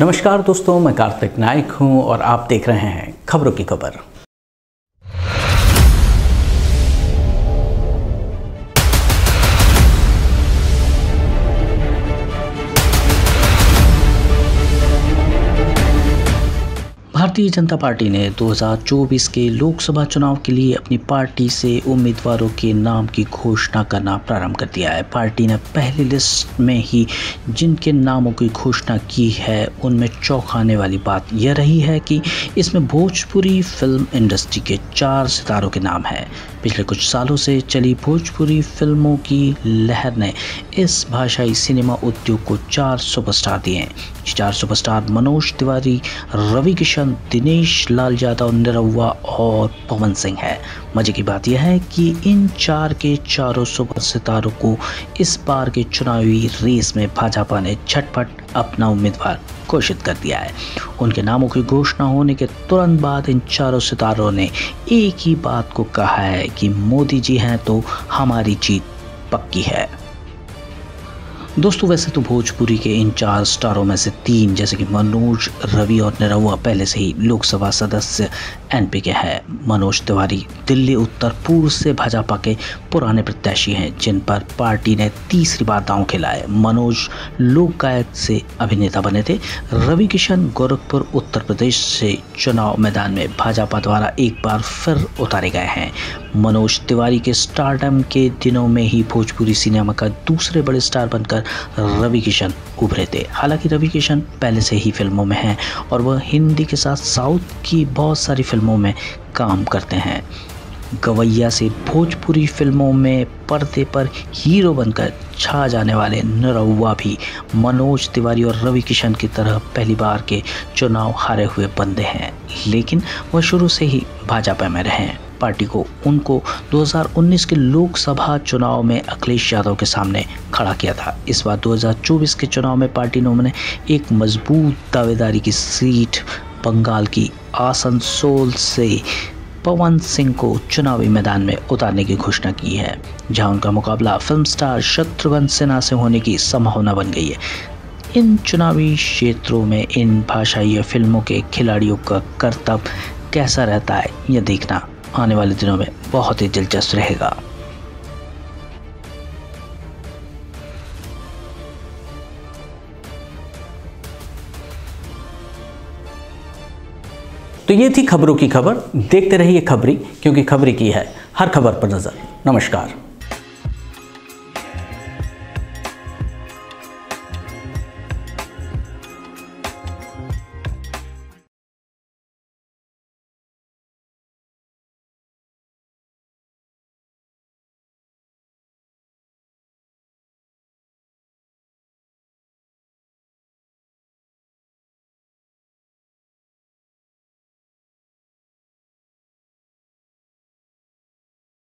नमस्कार दोस्तों मैं कार्तिक नायक हूँ और आप देख रहे हैं खबरों की खबर। भारतीय जनता पार्टी ने 2024 के लोकसभा चुनाव के लिए अपनी पार्टी से उम्मीदवारों के नाम की घोषणा करना प्रारंभ कर दिया है। पार्टी ने पहली लिस्ट में ही जिनके नामों की घोषणा की है, उनमें चौंकाने वाली बात यह रही है कि इसमें भोजपुरी फ़िल्म इंडस्ट्री के चार सितारों के नाम हैं। पिछले कुछ सालों से चली भोजपुरी फ़िल्मों की लहर ने इस भाषाई सिनेमा उद्योग को चार सुपरस्टार दिए हैं। चार सुपरस्टार मनोज तिवारी, रवि किशन दिनेश लाल यादव निरहुआ और पवन सिंह है। मज़े की बात यह है कि इन चार के चारों सुपर सितारों को इस बार के चुनावी रेस में भाजपा ने झटपट अपना उम्मीदवार घोषित कर दिया है। उनके नामों की घोषणा होने के तुरंत बाद इन चारों सितारों ने एक ही बात को कहा है कि मोदी जी हैं तो हमारी जीत पक्की है। दोस्तों, वैसे तो भोजपुरी के इन चार स्टारों में से तीन, जैसे कि मनोज, रवि और निरहुआ, पहले से ही लोकसभा सदस्य एनपी के हैं। मनोज तिवारी, दिल्ली, उत्तर, पूर्व से भाजपा के पुराने प्रत्याशी हैं, जिन पर पार्टी ने तीसरी बार दांव खिलाए। मनोज लोक गायक से अभिनेता बने थे। रवि किशन गोरखपुर, उत्तर प्रदेश से चुनाव मैदान में भाजपा द्वारा एक बार फिर उतारे गए हैं। मनोज तिवारी के स्टारडम के दिनों में ही भोजपुरी सिनेमा का दूसरे बड़े स्टार बनकर रवि किशन उभरे थे। हालाँकि रवि किशन पहले से ही फ़िल्मों में हैं और वह हिंदी के साथ साउथ की बहुत सारी फ़िल्मों में काम करते हैं। गवैया से भोजपुरी फ़िल्मों में पर्दे पर हीरो बनकर छा जाने वाले नरहुआ भी मनोज तिवारी और रवि किशन की तरह पहली बार के चुनाव हारे हुए बंदे हैं। लेकिन वह शुरू से ही भाजपा में रहे हैं। पार्टी को, उनको 2019 के लोकसभा चुनाव में अखिलेश यादव के सामने खड़ा किया था। इस बार 2024 के चुनाव में पार्टी ने उन्होंने एक मज़बूत दावेदारी की सीट बंगाल की आसनसोल से पवन सिंह को चुनावी मैदान में उतारने की घोषणा की है, जहाँ उनका मुकाबला फ़िल्म स्टार शत्रुघ्न सिन्हा से होने की संभावना बन गई है। इन चुनावी क्षेत्रों में इन भाषाई फ़िल्मों के खिलाड़ियों का कर्तव्य कैसा रहता है, यह देखना आने वाले दिनों में बहुत ही दिलचस्प रहेगा। तो ये थी खबरों की खबर। देखते रहिए खबरी, क्योंकि खबरी की है हर खबर पर नज़र। नमस्कार।